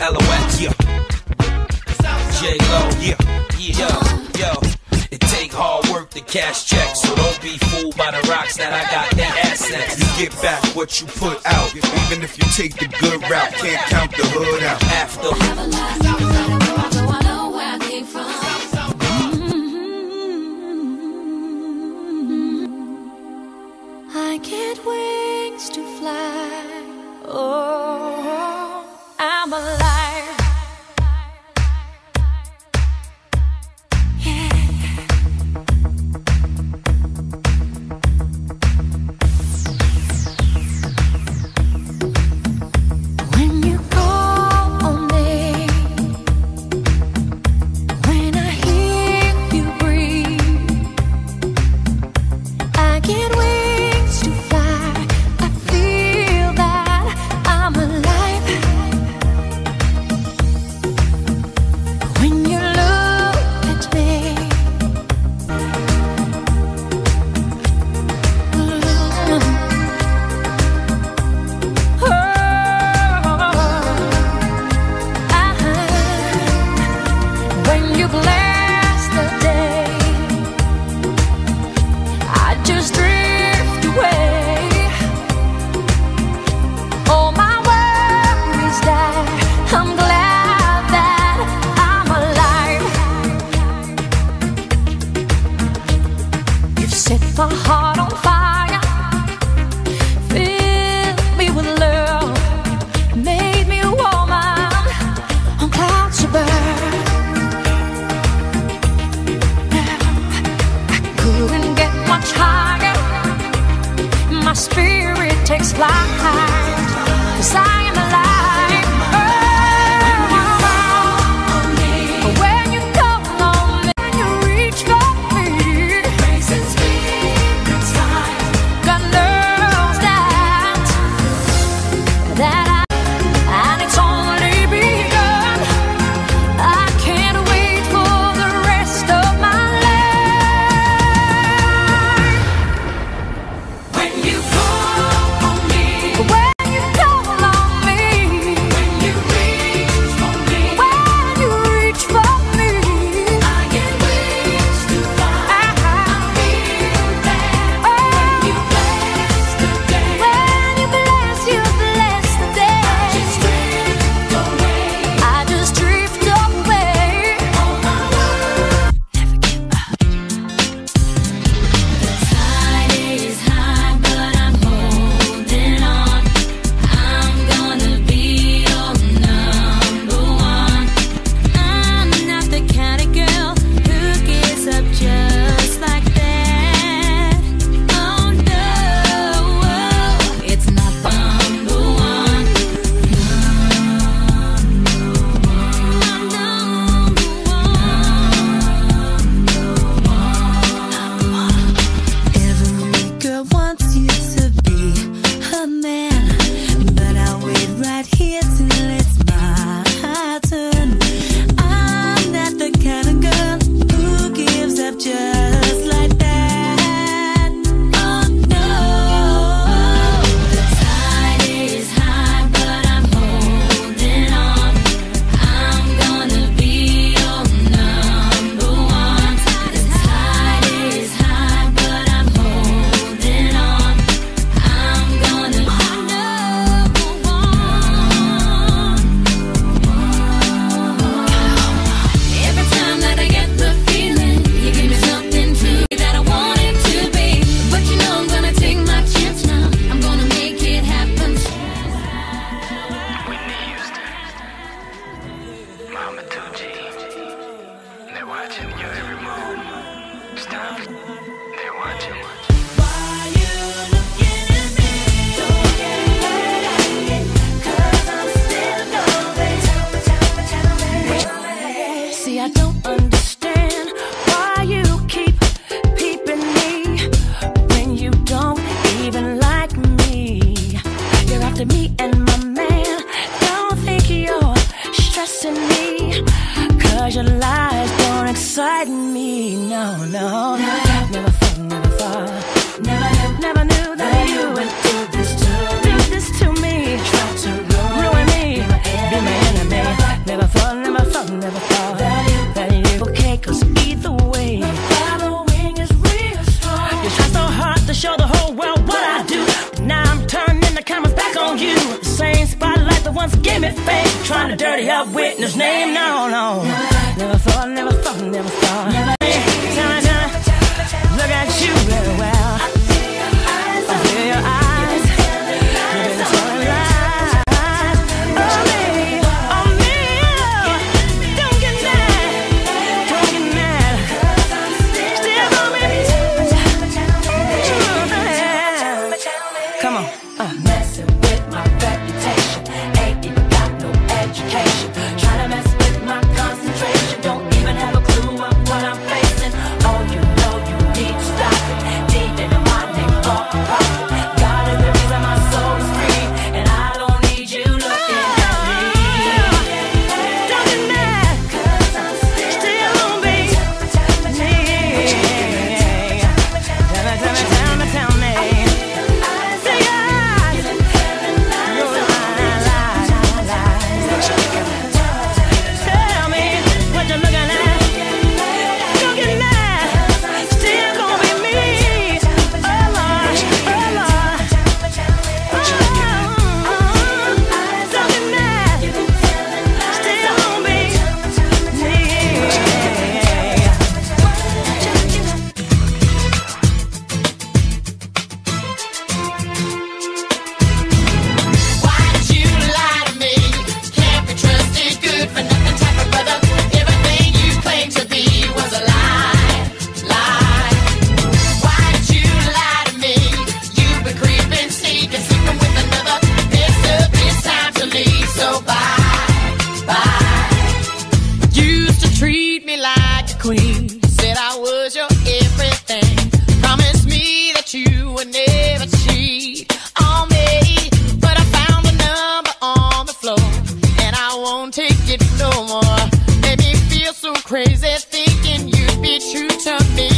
LOX, yeah. J-Lo, yeah. Yo, yo. It take hard work to cash checks, so don't be fooled by the rocks that I got that assets. You get back what you put out, even if you take the good route, can't count the hood out. After. I can't wait to fly. Oh. чужды lá. me. No, no, no. Never thought, never thought. Never knew, never knew that never you would do this to me. Do this to me. Try to ruin, ruin me. Be my enemy. Never thought, never thought, never thought, never thought. That you, that you. Okay, cause either way. The following is real strong. You try so hard to show the whole world what I do. Now I'm turning the cameras back on you. The same spotlight that once gave me fame. Trying to dirty up witness name. No, no. no never thought, never thought, never thought. crazy thinking you'd be true to me.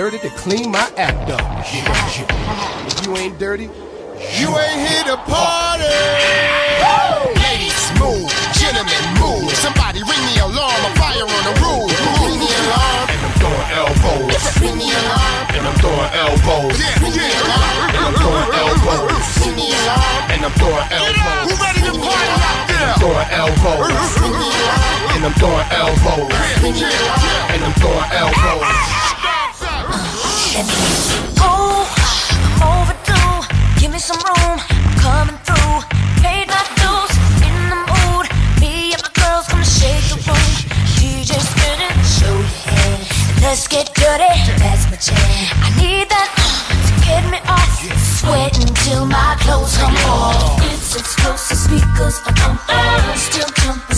Dirty to clean my act up. If you ain't dirty, You ain't here to party. Ladies, move. Gentlemen, move. Somebody ring the alarm. A fire on the roof. Ring the alarm. And I'm throwing elbows. Ring the alarm. And I'm throwing elbows. Ring the alarm. And I'm throwing elbows. Ring the alarm. And I'm throwing elbows. Who ready to party out there? Throwing elbows. Ring the alarm. And I'm throwing elbows. Ring the alarm. And I'm throwing elbows. Oh, I'm overdue. Give me some room. Coming through. Paid my dues. In the mood. Me and my girls gonna shake the room. DJ spinning. Show your. Let's get dirty. That's my jam. I need that uh, to get me off. Sweating till my clothes come off. Speakers. I'm. Still jumping